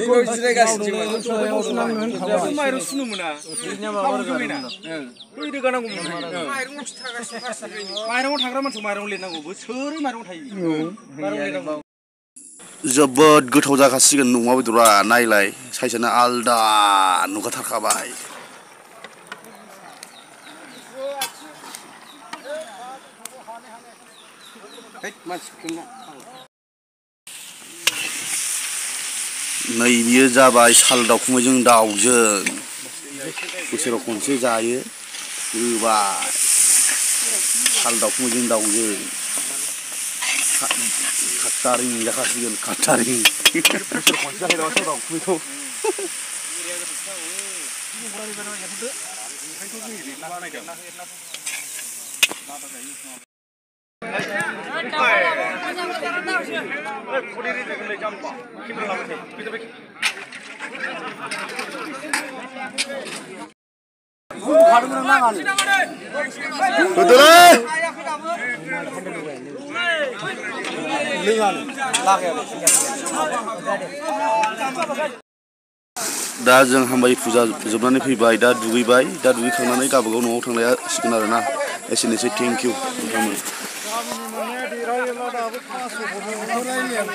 이거 지내가시지만 마이로 수는 문화 하우주이나 이리 가는 거 마이롱을 타그라면 저 마이롱을 내나고 뭐 서리 마이롱 타이 마이롱 내나고 जोबोद गोथाव जाखासिगोन अमा बेदरा नायलाय साइसआनो आलदा नुखाथारखाबाय नै बियो जाबाय साल दाउखुमैजों दाउजों बोसोराव खनसे जायो रुबाय साल दाउखुमैजों दाउजों खाटारिं जाखासिगोन खाटारिं Hey! दा जों हामबाय फुजा जोबनानै फैबाय, दा दुगैबाय, दा दुगैखांनानै गावबागाव न'आव थांनाया सिगोन आरोना। एसेनोसै thank you bir ayırla da avutmasın. Orayı yemiyor.